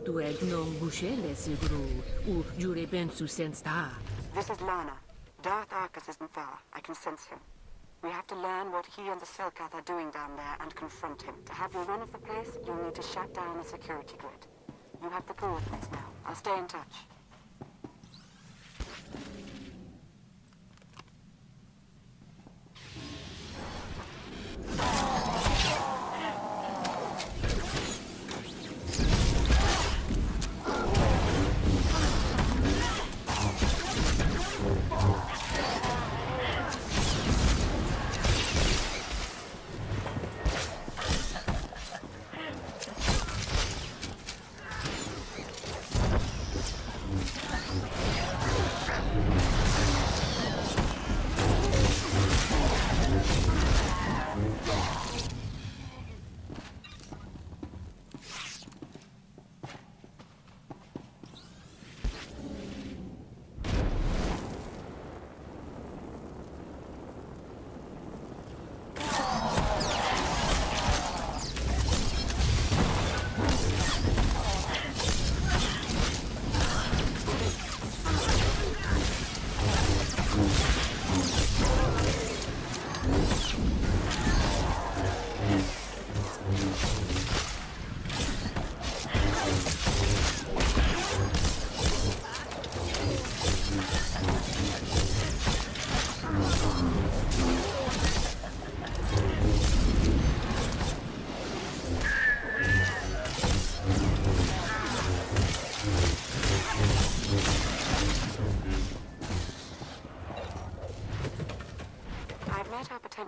bushele, sigru, u. This is Lana. Darth Arkous isn't far. I can sense him. We have to learn what he and the Selkath are doing down there and confront him. To have your run of the place, you'll need to shut down the security grid. You have the coordinates now. I'll stay in touch.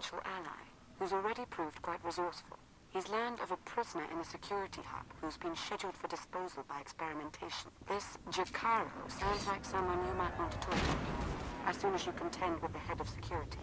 Potential ally, who's already proved quite resourceful. He's learned of a prisoner in the security hub who's been scheduled for disposal by experimentation. This Jakarro sounds like someone you might want to talk to, as soon as you contend with the head of security.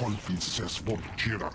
Confins se svolgerà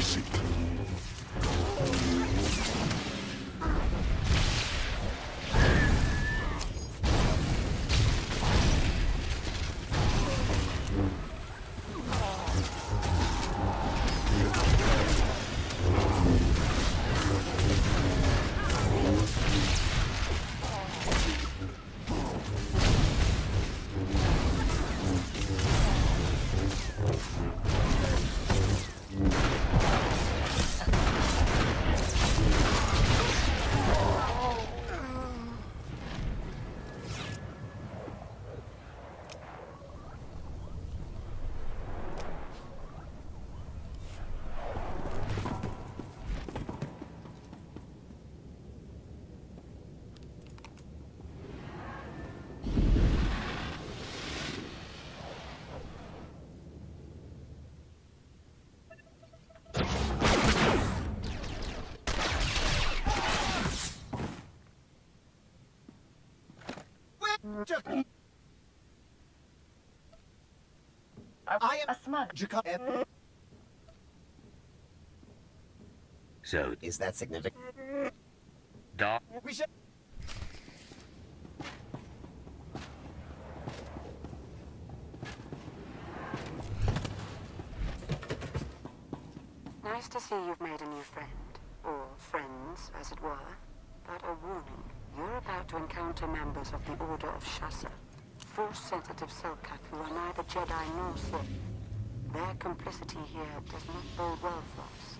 ege I am a smug. Jacob. So, Is that significant? Doc, We should. Nice to see you've made a new friend. Or friends, as it were. But a warning. You're about to encounter members of the Order of Shasha. Force-sensitive Selkath who are neither Jedi nor Sith. Their complicity here does not bode well for us.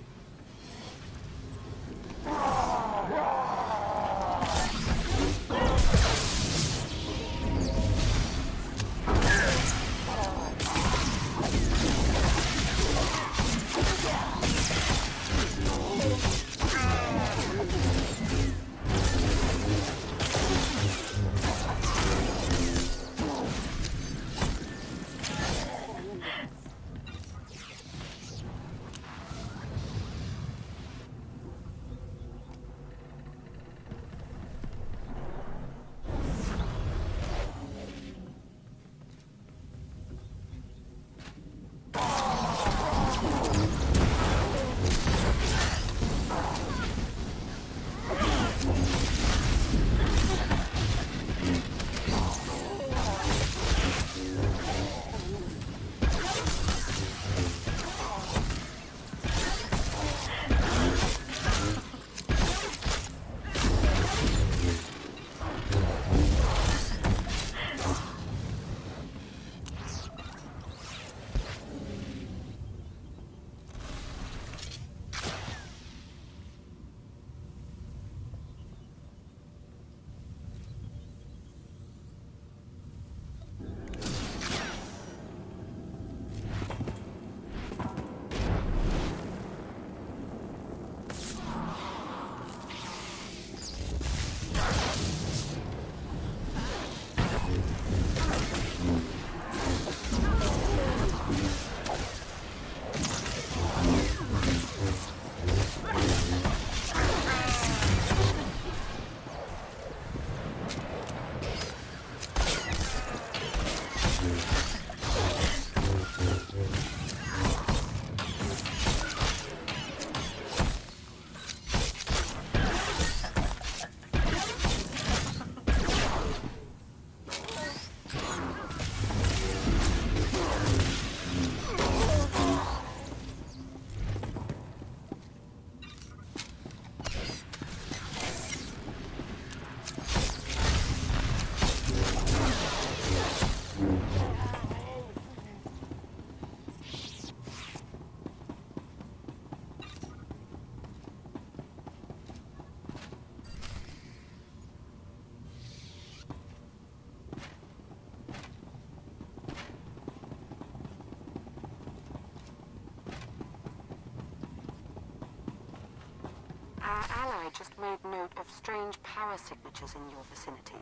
Ally just made note of strange power signatures in your vicinity.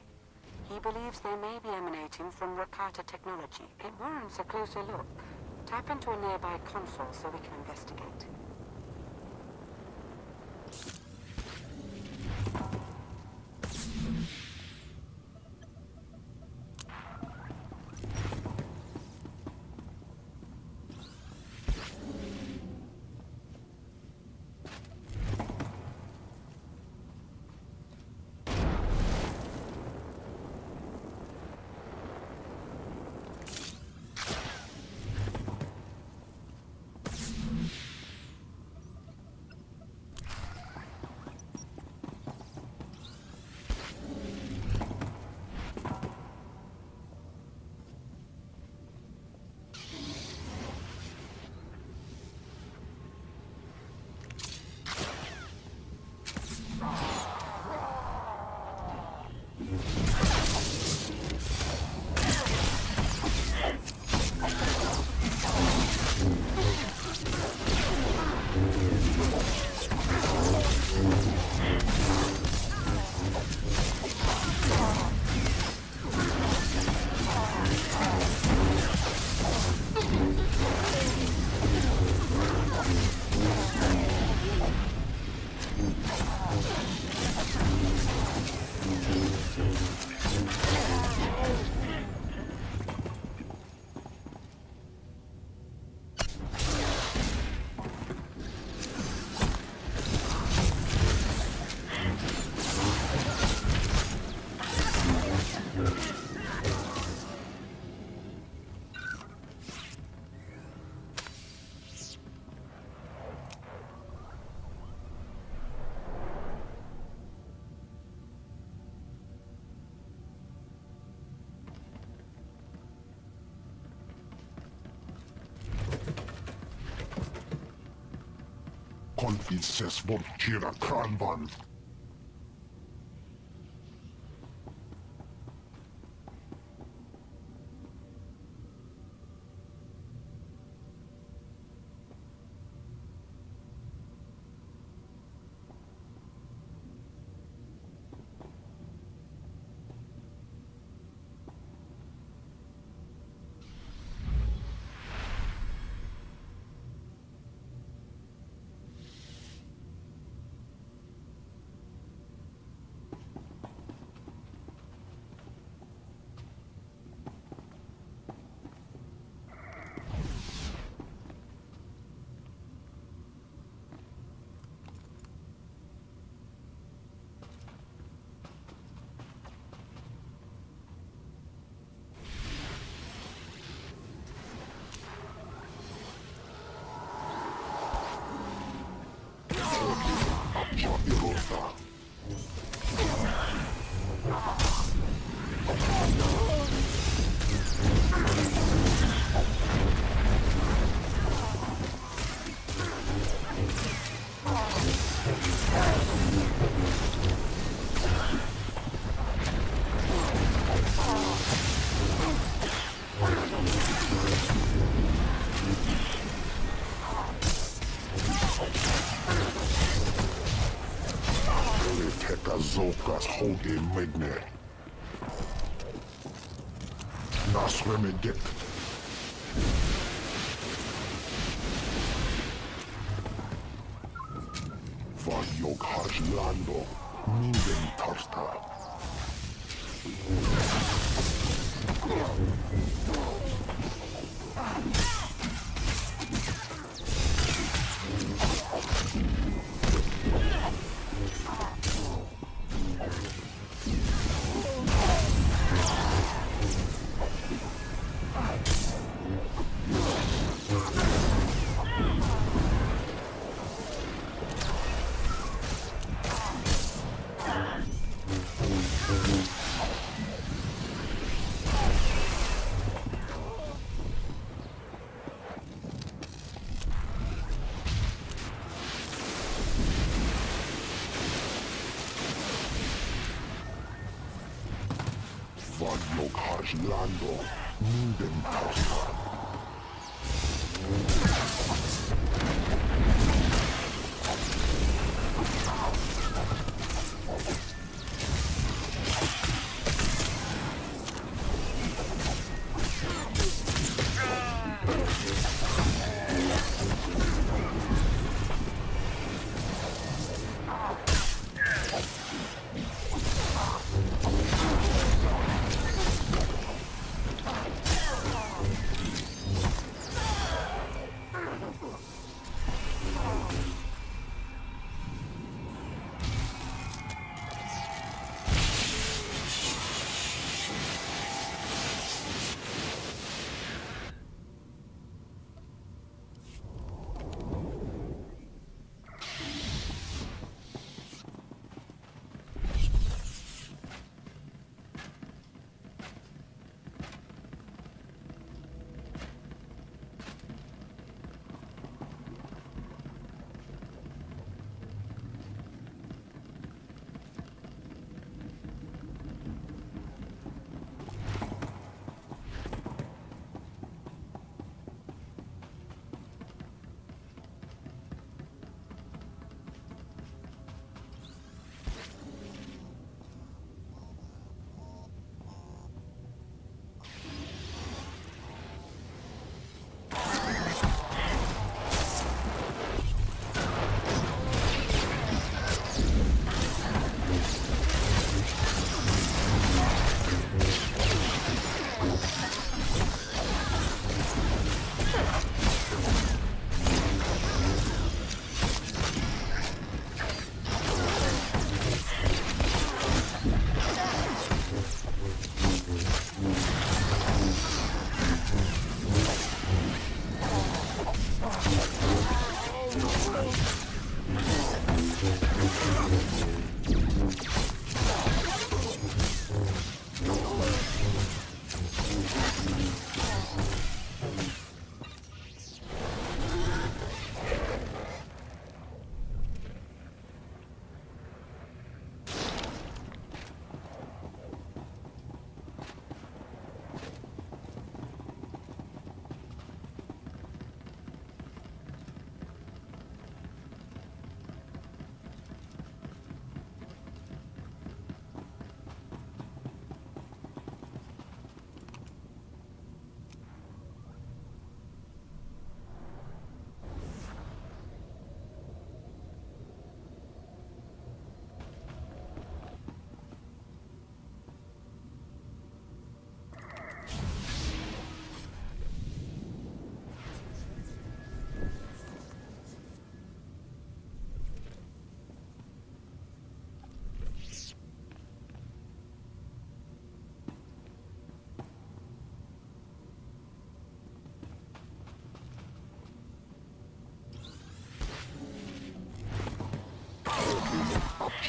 He believes they may be emanating from Rakata technology. It warrants a closer look. Tap into a nearby console so we can investigate. Konfis vod Kira Kranvan. Zokas Hoge Megne. Nas Remedik. Jog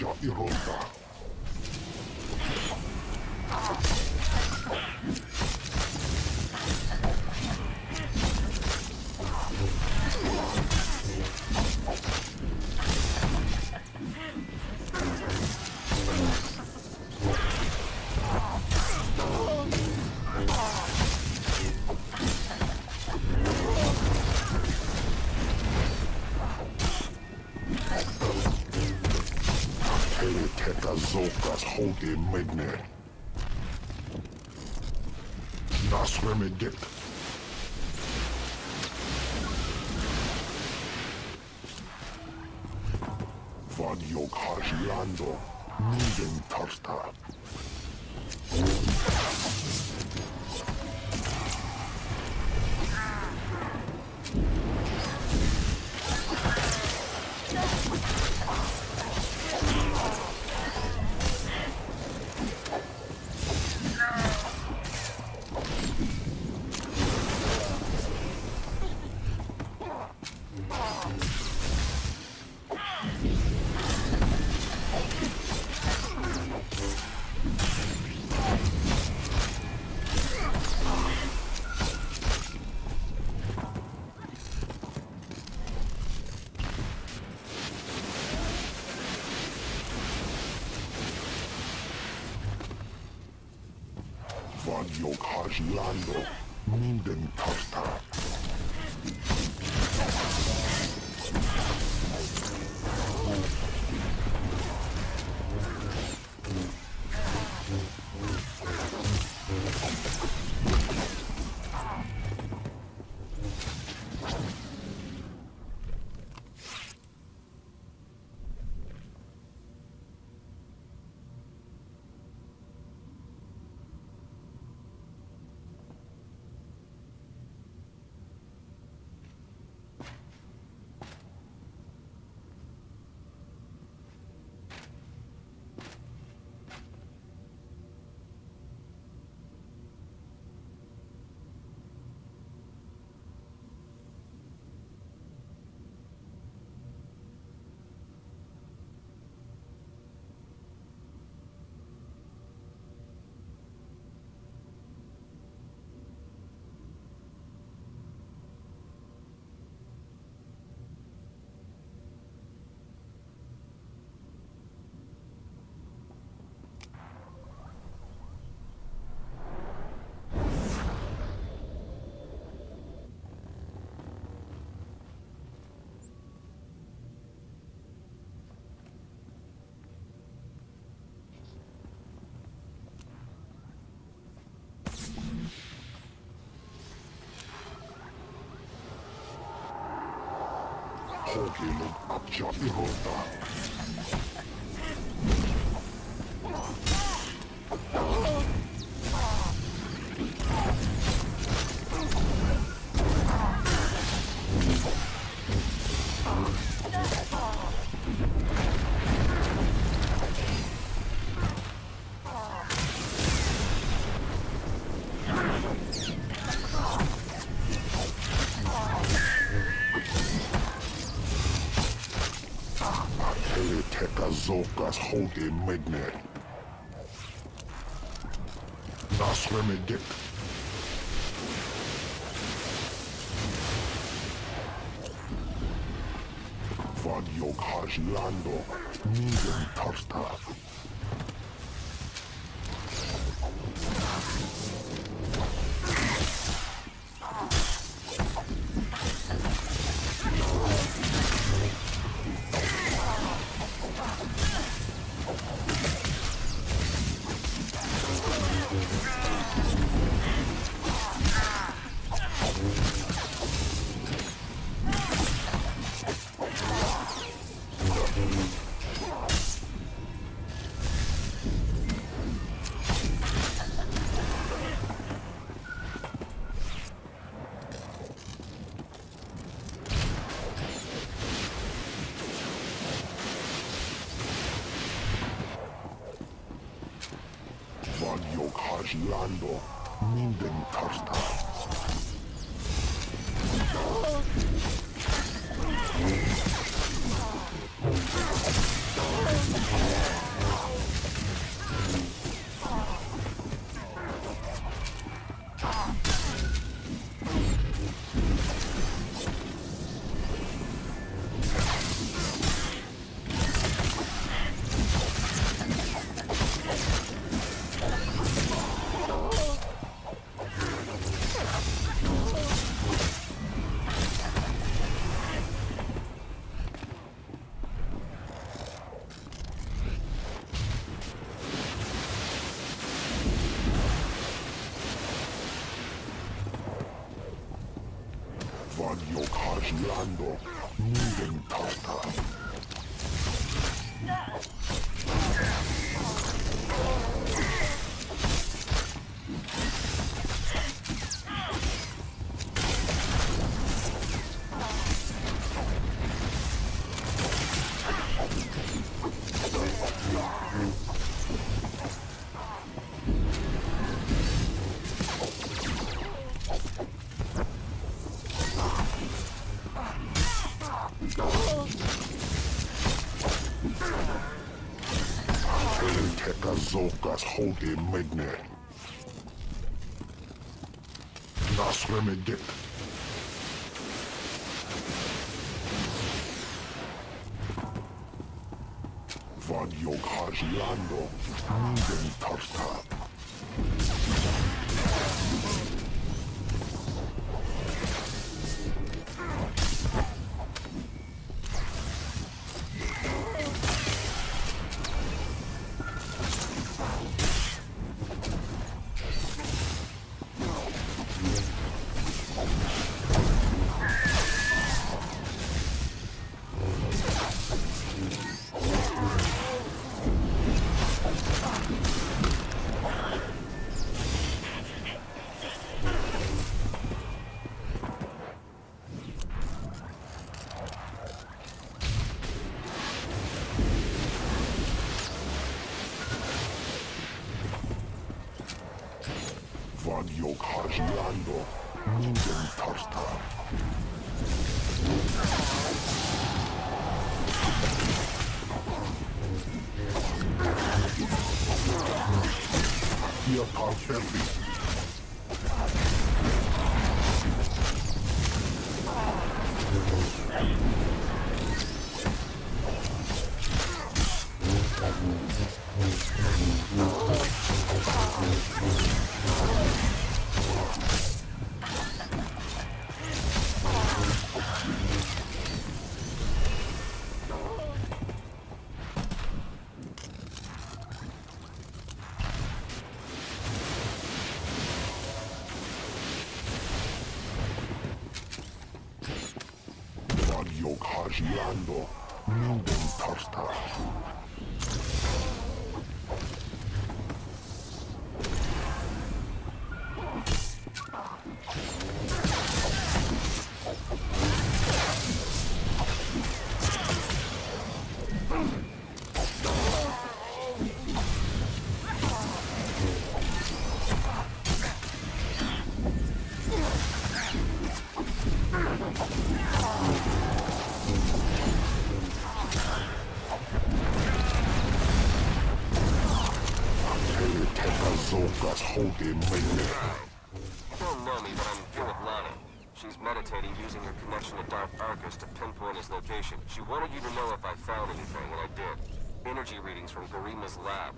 よろんだ。Hoge medne. Nasreme dik. Vad jag har lando. Niden tarsta. Jag har होके लोग अब होता है medne. Nasreme dik. Vad jag har lando. Niden zokas hoge medne. Nasreme dip. Vad jag har lando, minden tarta. Tar färdigt. Don't know me, but I'm here with Lonnie. She's meditating using her connection to Darth Arkous to pinpoint his location. She wanted you to know if I found anything, and I did. Energy readings from Garima's lab.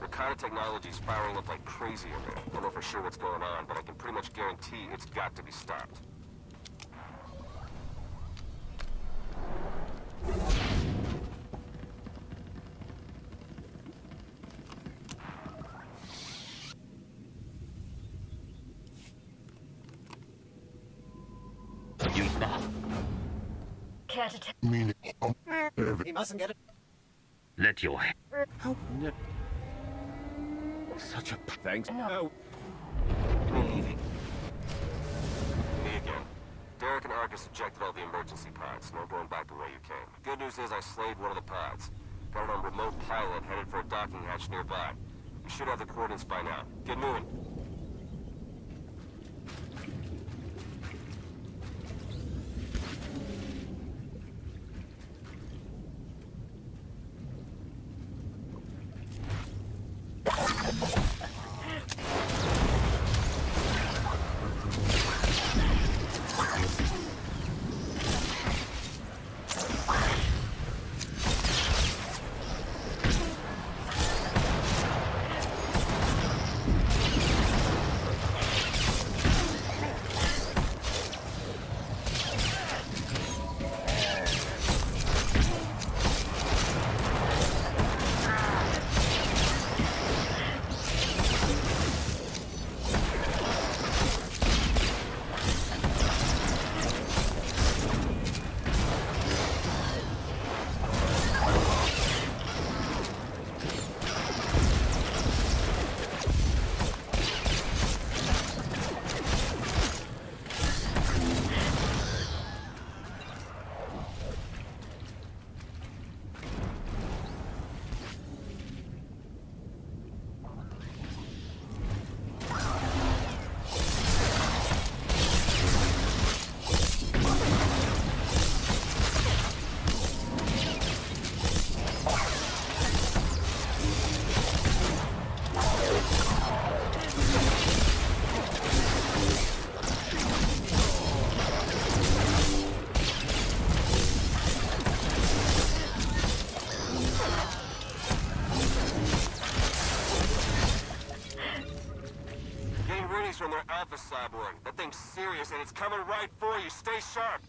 Rakata technology's firing up like crazy in there. Don't know for sure what's going on, but I can pretty much guarantee it's got to be stopped. Can't attack. Meaning, um, every He mustn't get it. Let your ha- How? No. Such a. p- Thanks. No. Me again. Derek and Arkous ejected all the emergency pods. No going back the way you came. Good news is I slaved one of the pods. Got it on remote pilot, headed for a docking hatch nearby. You should have the coordinates by now. Get moving. and it's coming right for you. Stay sharp.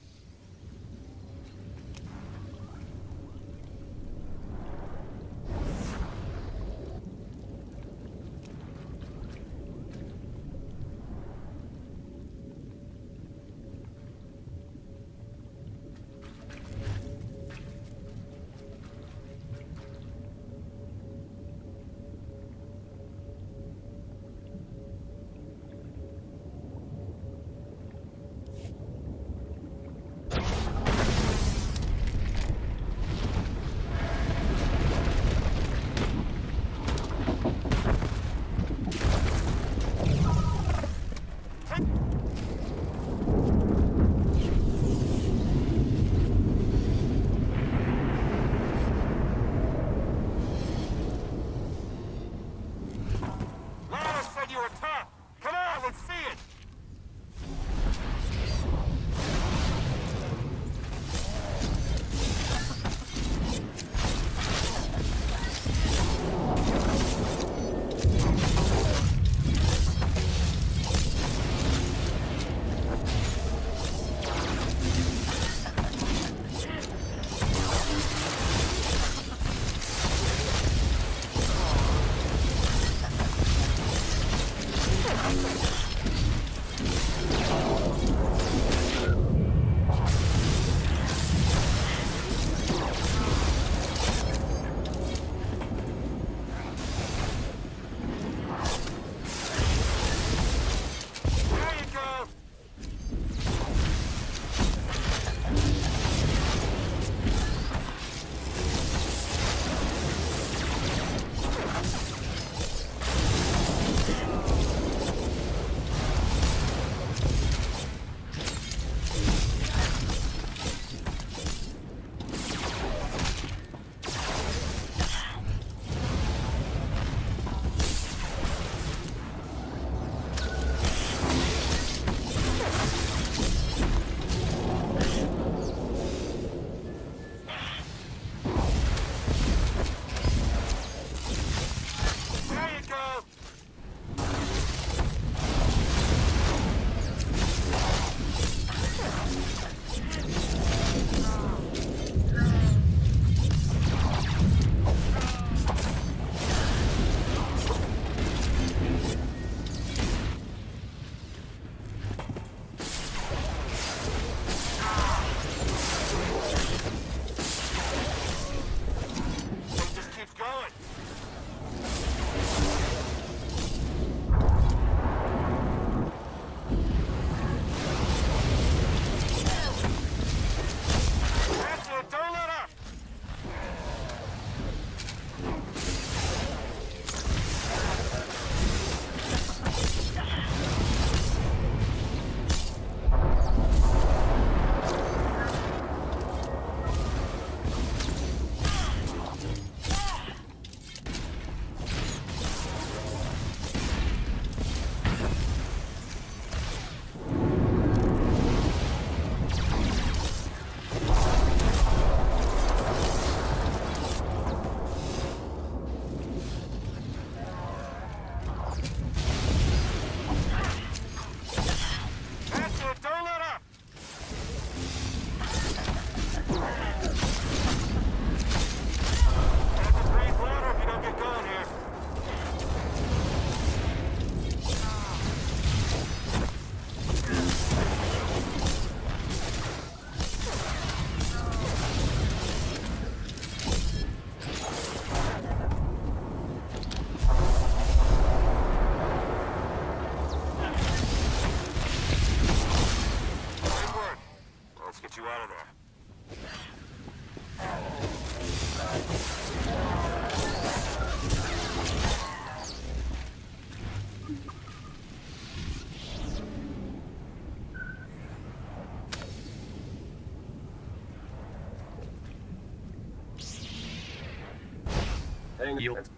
Hang